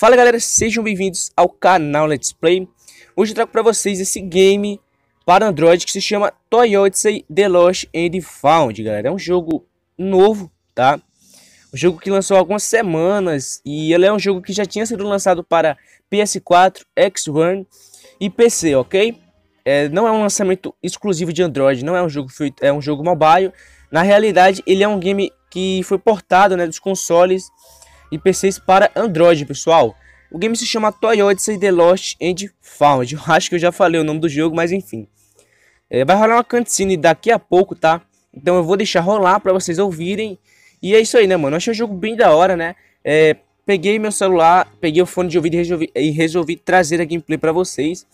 Fala galera, sejam bem-vindos ao canal Let's Play. Hoje eu trago para vocês esse game para Android que se chama Toyota The Lost and Found, galera. É um jogo novo, tá? Um jogo que lançou algumas semanas e ele é um jogo que já tinha sido lançado para PS4, X1 e PC, ok? É, não é um lançamento exclusivo de Android, não é um jogo feito, é um jogo mobile. Na realidade, ele é um game que foi portado, né, dos consoles e PCs para Android, pessoal. O game se chama Toyota The Lost and Found. Eu acho que eu já falei o nome do jogo, mas enfim. É, vai rolar uma cutscene daqui a pouco, tá? Então eu vou deixar rolar para vocês ouvirem. E é isso aí, né, mano? Eu achei o jogo bem da hora, né? É, peguei meu celular, peguei o fone de ouvido e resolvi, e resolvi trazer a gameplay para vocês.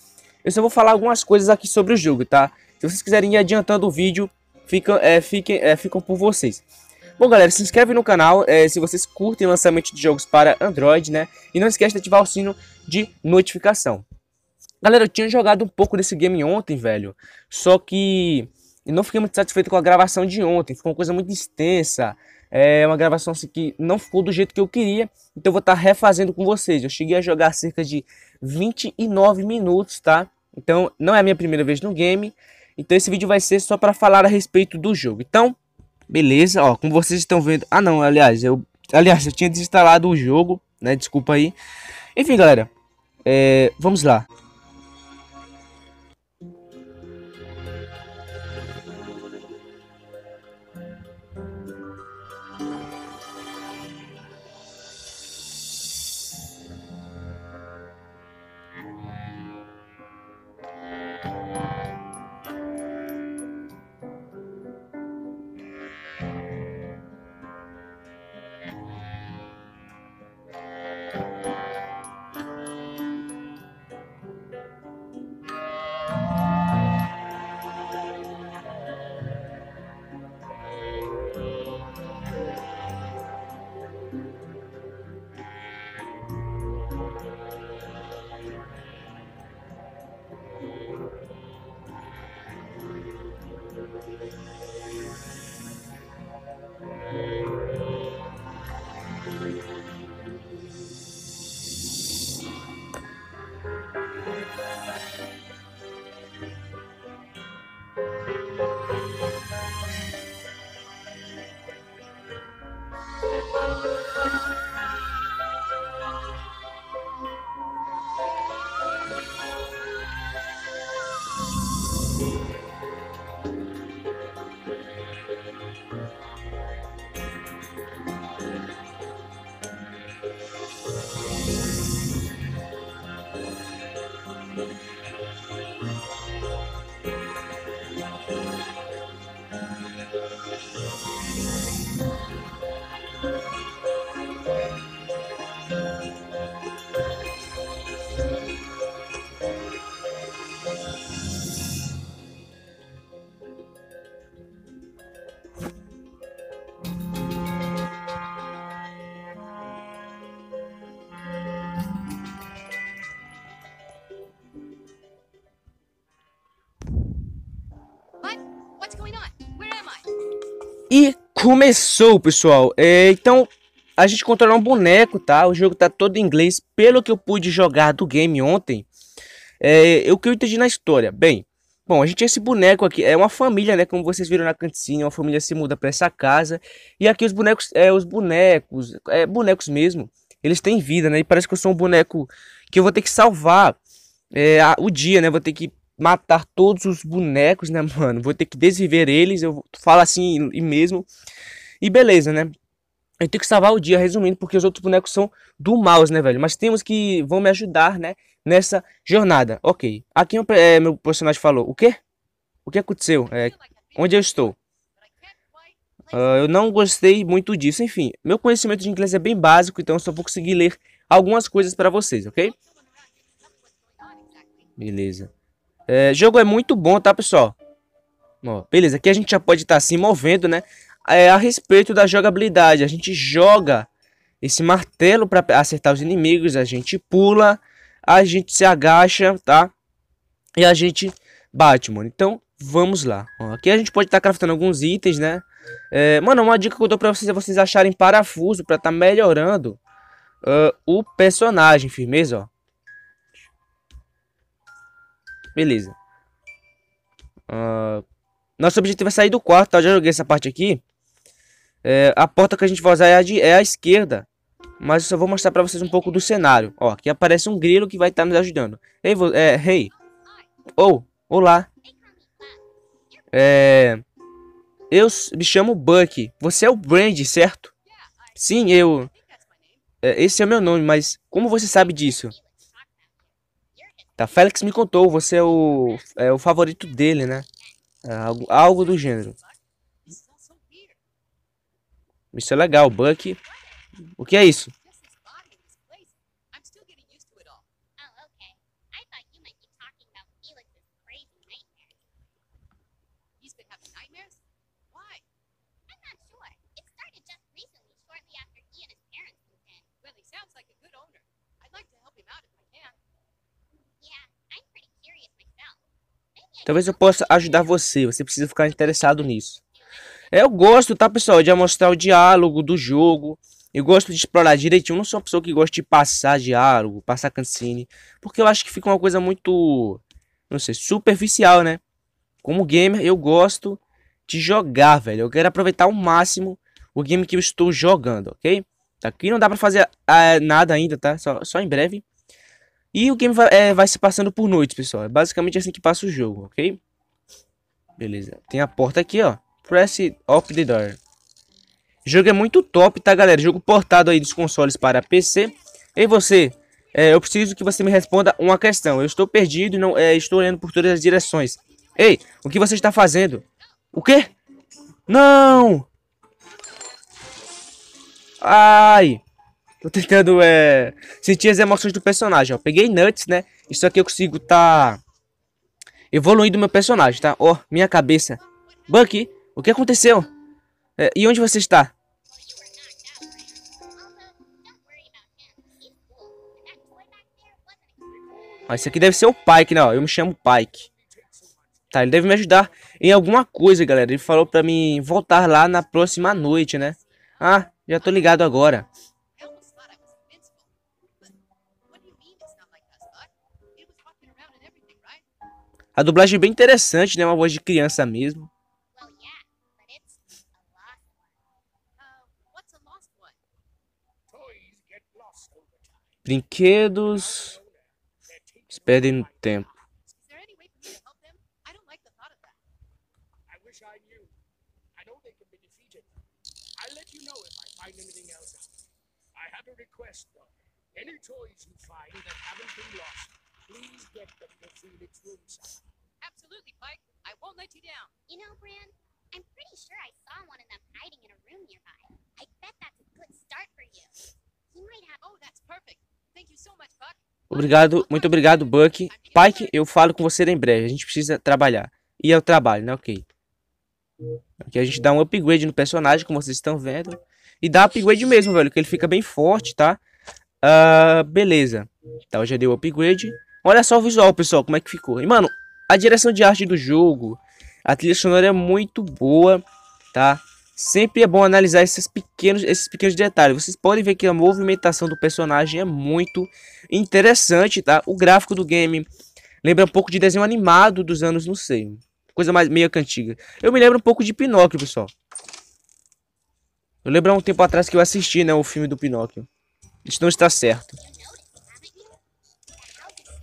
Eu só vou falar algumas coisas aqui sobre o jogo, tá? Se vocês quiserem ir adiantando o vídeo, fica, é, fiquem, é, ficam por vocês. Bom, galera, se inscreve no canal é, se vocês curtem lançamento de jogos para Android, né? E não esquece de ativar o sino de notificação. Galera, eu tinha jogado um pouco desse game ontem, velho. Só que não fiquei muito satisfeito com a gravação de ontem. Ficou uma coisa muito extensa. É uma gravação assim, que não ficou do jeito que eu queria. Então eu vou estar tá refazendo com vocês. Eu cheguei a jogar cerca de 29 minutos, tá? Então não é a minha primeira vez no game. Então esse vídeo vai ser só para falar a respeito do jogo. Então Beleza, ó, como vocês estão vendo... Ah, não, aliás, eu... Aliás, eu tinha desinstalado o jogo, né? Desculpa aí. Enfim, galera. É, vamos lá. Começou, pessoal. É, então, a gente controla um boneco, tá? O jogo tá todo em inglês. Pelo que eu pude jogar do game ontem, é, o que eu entendi na história. Bem, bom, a gente tem esse boneco aqui. É uma família, né? Como vocês viram na cantina, uma família se muda para essa casa. E aqui os bonecos, é, os bonecos, é, bonecos mesmo, eles têm vida, né? E parece que eu sou um boneco que eu vou ter que salvar é, a, o dia, né? Vou ter que matar todos os bonecos, né, mano? Vou ter que desviver eles, eu falo assim e mesmo. E beleza, né? Eu tenho que salvar o dia, resumindo, porque os outros bonecos são do mouse, né, velho? Mas temos que vão me ajudar, né, nessa jornada. Ok. Aqui é, meu personagem falou, o quê? O que aconteceu? É, onde eu estou? Uh, eu não gostei muito disso. Enfim, meu conhecimento de inglês é bem básico, então eu só vou conseguir ler algumas coisas para vocês, ok? Beleza. É, jogo é muito bom, tá, pessoal? Ó, beleza, aqui a gente já pode estar tá se movendo, né? É, a respeito da jogabilidade, a gente joga esse martelo para acertar os inimigos, a gente pula, a gente se agacha, tá? E a gente bate, mano. Então, vamos lá. Aqui a gente pode estar tá craftando alguns itens, né? É, mano, uma dica que eu dou pra vocês é vocês acharem parafuso pra tá melhorando uh, o personagem, firmeza, ó. Beleza. Uh, nosso objetivo é sair do quarto, tá? Eu já joguei essa parte aqui. É, a porta que a gente vai usar é a, de, é a esquerda. Mas eu só vou mostrar pra vocês um pouco do cenário. Ó, aqui aparece um grilo que vai estar tá nos ajudando. Ei, é, hey. Oh, olá. É... Eu me chamo Buck. Você é o Brand, certo? Sim, eu... É, esse é o meu nome, mas como você sabe disso? Tá, Félix me contou, você é o, é o favorito dele, né? É, algo, algo do gênero. Isso é legal, Buck. O que é isso? Talvez eu possa ajudar você. Você precisa ficar interessado nisso. É, eu gosto, tá, pessoal, de mostrar o diálogo do jogo. Eu gosto de explorar direitinho. Eu não sou uma pessoa que gosta de passar diálogo, passar cutscene. Porque eu acho que fica uma coisa muito, não sei, superficial, né? Como gamer, eu gosto de jogar, velho. Eu quero aproveitar ao máximo o game que eu estou jogando, ok? Aqui não dá pra fazer uh, nada ainda, tá? Só, só em breve. E o game vai, é, vai se passando por noites, pessoal. É basicamente assim que passa o jogo, ok? Beleza. Tem a porta aqui, ó. Press up the door. O jogo é muito top, tá, galera? Jogo portado aí dos consoles para PC. E você? É, eu preciso que você me responda uma questão. Eu estou perdido não é, estou olhando por todas as direções. Ei, o que você está fazendo? O quê? Não! Ai! Tô tentando é, sentir as emoções do personagem, ó. Peguei nuts, né? Isso aqui eu consigo tá evoluindo meu personagem, tá? Ó, minha cabeça. Bucky, o que aconteceu? É, e onde você está? Ah, esse aqui deve ser o Pike, né? Eu me chamo Pike. Tá, ele deve me ajudar em alguma coisa, galera. Ele falou pra mim voltar lá na próxima noite, né? Ah, já tô ligado agora. A dublagem é bem interessante, né? Uma voz de criança mesmo. Brinquedos perdem no tempo. Any toys you find that haven't been lost, Obrigado, muito obrigado, Buck. Pike, eu falo com você em breve. A gente precisa trabalhar. E é o trabalho, né? Ok. Aqui a gente dá um upgrade no personagem, como vocês estão vendo. E dá upgrade mesmo, velho, que ele fica bem forte, tá? Uh, beleza. Então já deu upgrade. Olha só o visual, pessoal, como é que ficou. E, mano, a direção de arte do jogo, a trilha sonora é muito boa, tá? Sempre é bom analisar esses pequenos, esses pequenos detalhes. Vocês podem ver que a movimentação do personagem é muito interessante, tá? O gráfico do game lembra um pouco de desenho animado dos anos, não sei, coisa mais meio cantiga. Eu me lembro um pouco de Pinóquio, pessoal. Eu lembro há um tempo atrás que eu assisti, né, o filme do Pinóquio. Isso não está certo.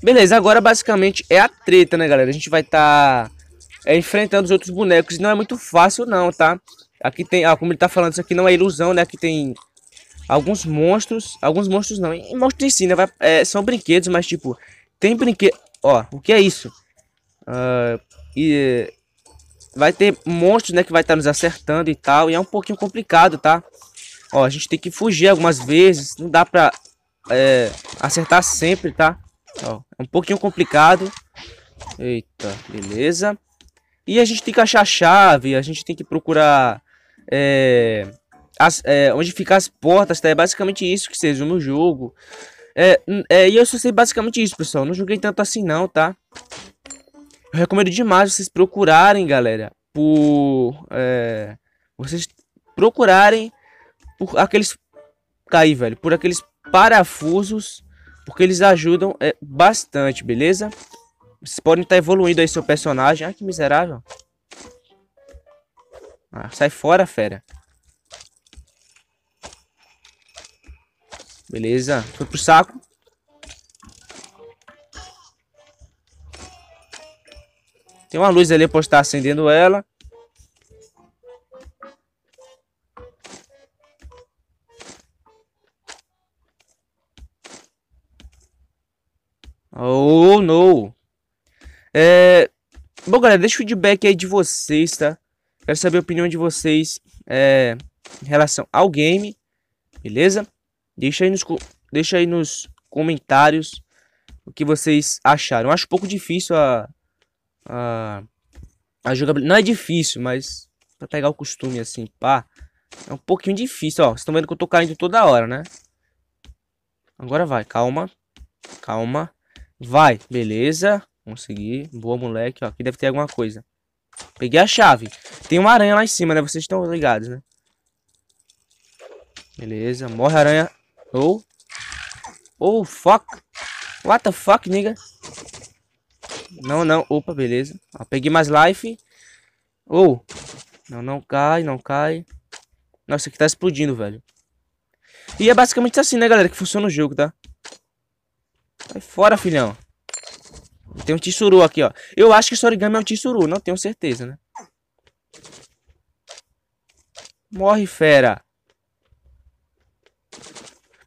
Beleza, agora basicamente é a treta, né, galera? A gente vai estar tá, é, enfrentando os outros bonecos. Não é muito fácil, não, tá? Aqui tem, ah, como ele tá falando, isso aqui não é ilusão, né? Aqui tem alguns monstros. Alguns monstros não. E monstros em si, né? Vai, é, são brinquedos, mas tipo, tem brinquedo. Ó, o que é isso? Uh, e vai ter monstros, né? Que vai estar tá nos acertando e tal. E é um pouquinho complicado, tá? Ó, a gente tem que fugir algumas vezes. Não dá pra é, acertar sempre, tá? Ó, é um pouquinho complicado. Eita, beleza. E a gente tem que achar a chave, a gente tem que procurar é, as, é, onde ficar as portas, tá? É basicamente isso que se resume o jogo. É, é, e eu só sei basicamente isso, pessoal. Não joguei tanto assim não, tá? Eu recomendo demais vocês procurarem, galera, por... É, vocês procurarem por aqueles... Cair, velho. Por aqueles parafusos, porque eles ajudam é, bastante, beleza? Vocês podem estar tá evoluindo aí seu personagem. Ai, que miserável. Ah, sai fora, fera. Beleza, foi pro saco. Tem uma luz ali, posso estar acendendo ela. Oh, não. É... Bom, galera, deixa o feedback aí de vocês, tá? Quero saber a opinião de vocês é... em relação ao game, beleza? Deixa aí nos, deixa aí nos comentários o que vocês acharam. Eu acho um pouco difícil a, a, a jogabilidade. Não é difícil, mas pra pegar o costume assim, pá. É um pouquinho difícil, ó. Vocês estão vendo que eu tô caindo toda hora, né? Agora vai, calma. Calma. Vai, beleza. Consegui. Boa, moleque. Ó, aqui deve ter alguma coisa. Peguei a chave. Tem uma aranha lá em cima, né? Vocês estão ligados, né? Beleza. Morre aranha. Oh. Oh, fuck. What the fuck, nigga? Não, não. Opa, beleza. Ó, peguei mais life. Oh. Não, não cai, não cai. Nossa, aqui tá explodindo, velho. E é basicamente assim, né, galera, que funciona o jogo, tá? Sai fora, filhão. Tem um tissuru aqui, ó. Eu acho que esse origami é um tissuru, não tenho certeza, né? Morre, fera.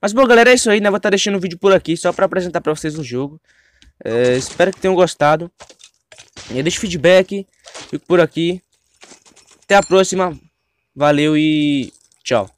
Mas, bom, galera, é isso aí, né? Vou estar tá deixando o vídeo por aqui, só pra apresentar pra vocês o jogo. É, espero que tenham gostado. E deixa feedback. Fico por aqui. Até a próxima. Valeu e tchau.